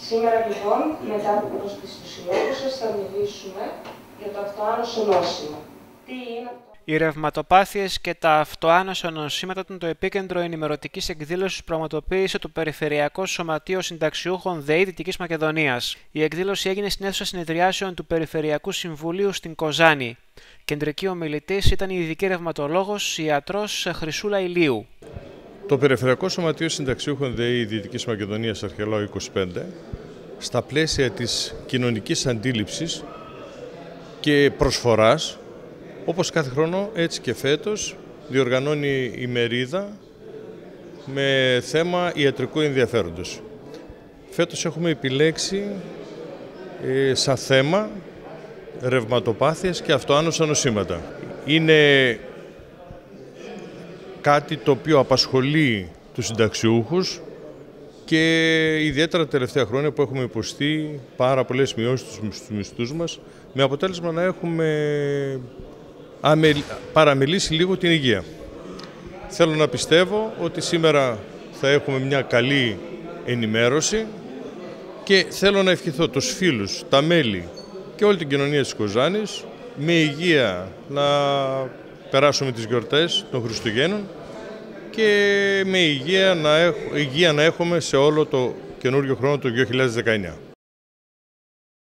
Σήμερα λοιπόν, μετά προς τις ουσιώδουσες, θα μιλήσουμε για το αυτοάνωσο νόσημα. Τι είναι αυτό; Οι ρευματοπάθειες και τα αυτοάνωσο νοσήματα ήταν το επίκεντρο ενημερωτικής εκδήλωσης που πραγματοποίησε το Περιφερειακό Σωματείο Συνταξιούχων ΔΕΗ Δυτικής Μακεδονίας. Η εκδήλωση έγινε στην αίθουσα συνεδριάσεων του Περιφερειακού Συμβουλίου στην Κοζάνη. Κεντρική ομιλητής ήταν η ειδική ρευματολόγος ιατρός Χρυσούλα Ηλίου. Το Περιφερειακό Σωματείο Συνταξιούχων ΔΕΗ Δυτικής Μακεδονίας Αρχαιολάου 25 στα πλαίσια της κοινωνικής αντίληψης και προσφοράς όπως κάθε χρόνο έτσι και φέτος διοργανώνει η μερίδα με θέμα ιατρικού ενδιαφέροντος. Φέτος έχουμε επιλέξει ε, σαν θέμα ρευματοπάθειες και αυτοάνωσα νοσήματα. Είναι κάτι το οποίο απασχολεί τους συνταξιούχους και ιδιαίτερα τα τελευταία χρόνια που έχουμε υποστεί πάρα πολλές μειώσεις στους μισθούς μας με αποτέλεσμα να έχουμε παραμελήσει λίγο την υγεία. Θέλω να πιστεύω ότι σήμερα θα έχουμε μια καλή ενημέρωση και θέλω να ευχηθώ τους φίλους, τα μέλη και όλη την κοινωνία της Κοζάνης με υγεία να περάσουμε τις γιορτές των Χριστουγέννων και με υγεία να, υγεία να έχουμε σε όλο το καινούριο χρόνο του 2019.